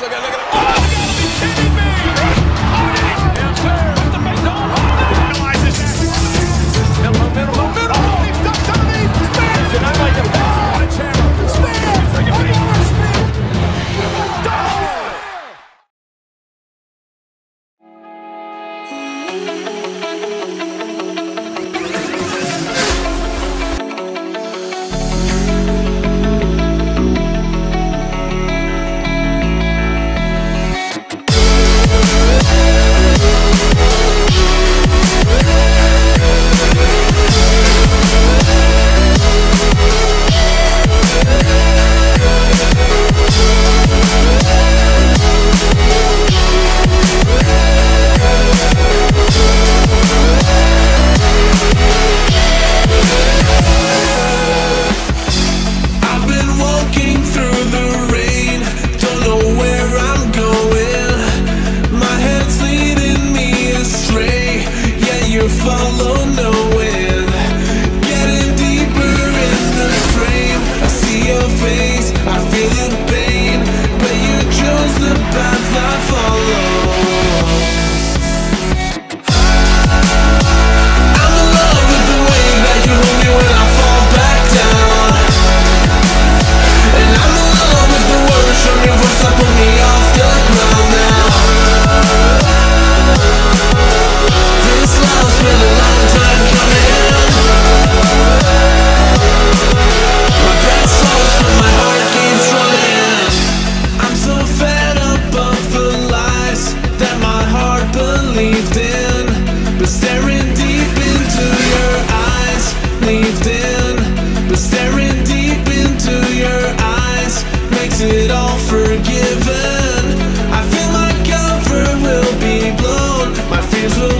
Look at look at. Oh! is it all forgiven? I will be blown. My fears will